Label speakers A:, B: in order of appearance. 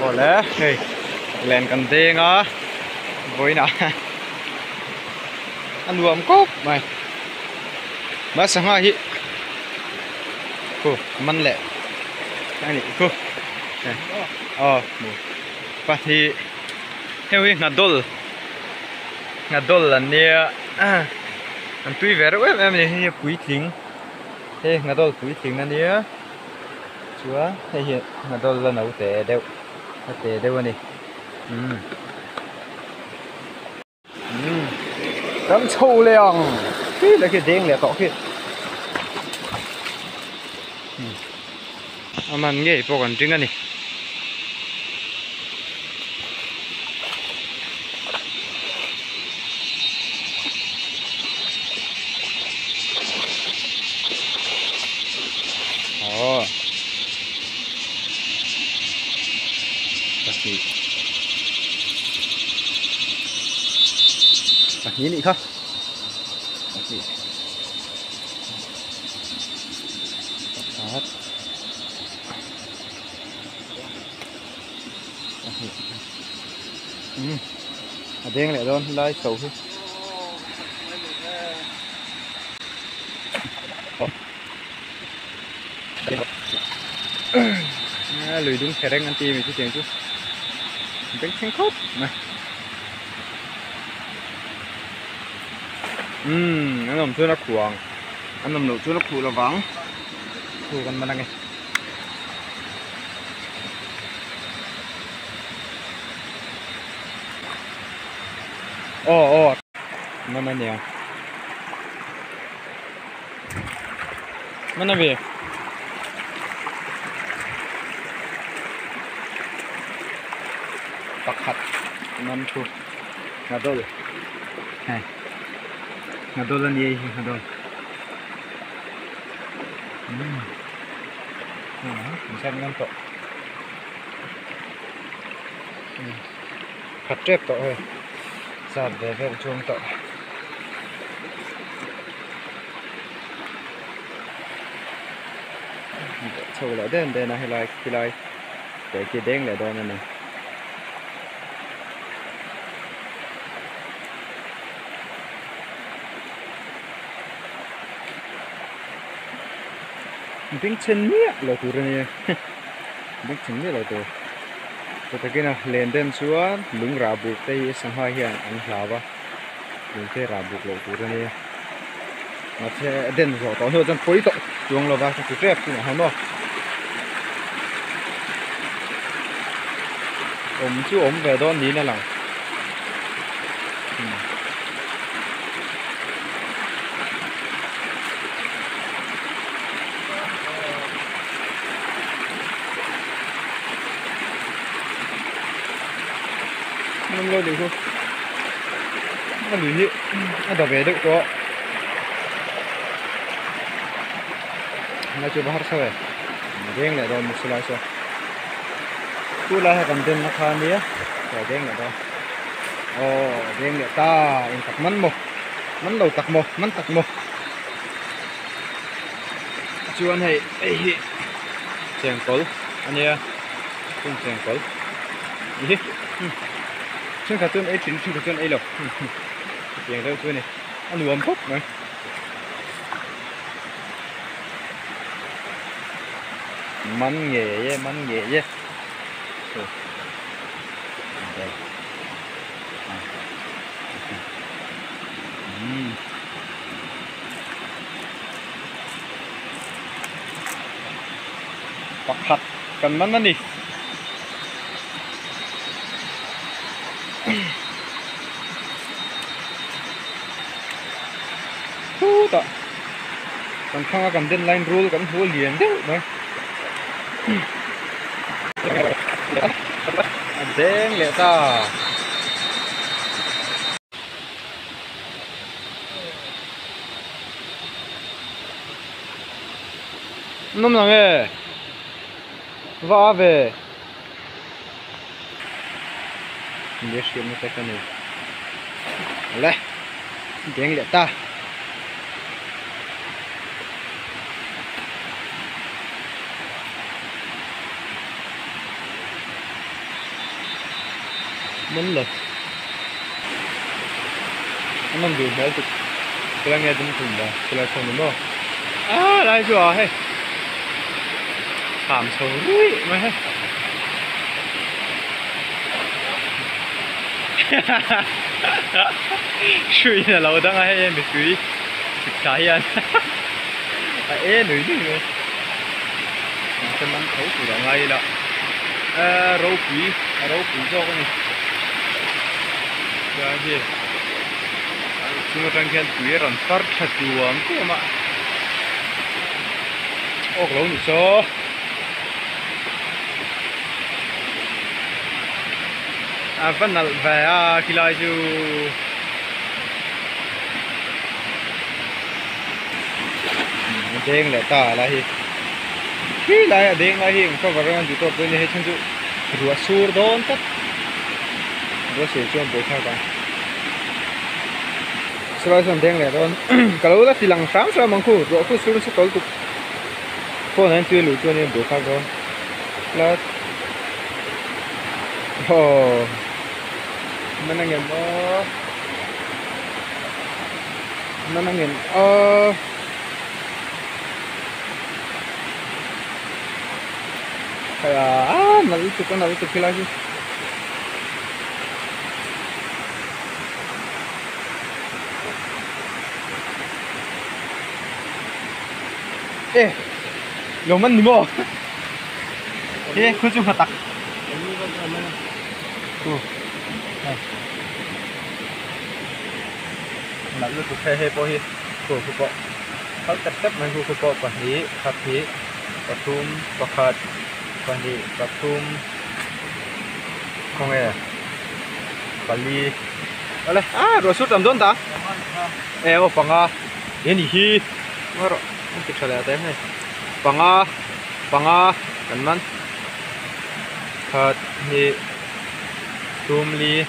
A: có lẽ hey lên cần tê ngó với nào ăn uống cốc. Mày. Mà sáng hoa hi cô măn lẹ cái này cô ờ và thì theo hình ngặt đôi ngặt đôi là à anh tuy vẻ đó em này quý tính thế ngặt đôi quý tính là nia chúa, thể hiện mà đôi là nấu tệ đều. Tệ đều này. Ừ. Ừ. Rất sâu liền. Cái là cái tiếng là tỏ cái à mà nghe bộ còn trứng này. Oh. Bác sĩ. nhìn sĩ không? Bác sĩ. Đó. Ừ. À, đen lại luôn, lai sầu thôi. à, lười đúng khả năng ăn tim chứ tiền chứ bánh kháng khóc này. Ừm, ăn làm chưa nó cuồng à? ăn làm nổ chưa nó cụ là vắng. Cụ con mà đang nghe. Ồ ồ. Nó mà nhiều Mana bi? Pakat mantu ngadol. Hai. Ngadolan ye ngadol. Hmm. xem bisa ngantok. Hmm. Katrep tok thôi sao để ver chuông tok. sâu lại đến đây này lại lại để kia đen lại đó này đứng chân nhé là tụi này đứng chân nhé là tụi tụi ta kia nào, lên đến xuống lúng rà buộc tay sang hoa hiền anh lão ba lúng thế rà buộc là tụi này mà thế đến rồi tối thôi, dân phối tội, chuông là ba tụi trẻ tụi nó không đâu ổng chú ông về đó, ní là lòng. Năm lâu được không? Nó lưỡi nhị nó đổ về được có nó chưa bắt sao vậy? Đen lại rồi một số loại sao? Tu lại ha cầm tên nó khá ni rồi đen lại da ồ đen lại ta. In Chú anh mo man cổ, anh mo không tak cổ, chuan chung ka tun ei chin chung ka tun ei lo cheng đâu ni an nuam phop mai man nghề ye man nghề ye đây. À. Uhm. Pakhat kan man ni. Thu ta còn khang cầm trên line rule cầm thua liền chứ Đấy. đen lệ ta nôm nào nghe va về. Biết chuyện một cái này. Lấy đen lệ ta 한번 그 말고 그랑이야 좀 됩니다. 그랑 손은 뭐? 아, 나 좋아 해. 감성이 뭐 해? 슈이나 라오당아 해야 미끄이 다이안 에 누이니 왜? 잠깐만 더 구랑 아이라 아 로우비 아 로우비 저거는 cho mình thấu của đó ngay đó à vâng là về à khi quý chú. Đen này ta, lại chúng ta lại quý rồi phát thật chuồng cái mà ô lâu nữa số à vẫn là về à khi lại chú đen lại ta là hi khi lại đen lại hi có vào trong chỗ tôi này chân chú rùa sur đón tất rùa sur chuan bồi thao cả sau đó đen lại đón kalau là thì lăng sáng sao mang khu rùa khu sur sẽ có tục phone này chưa lùi ah nalito ko nalito sila siya eh luman mo eh kucing hatak tuh nãy lúc xe hay po hi của phụ bọเขาจัดเต็มมันคือปอกว่านี้ครับนี้ปทุมประคัดกว่านี้ปทุมคงไงปาลีอะไรอ่ารถสุดลำต้นตาเอวปังอ่ะเย็นอีฮีมาหรอ mungkin saya panga panga kan man khat ni. Tum li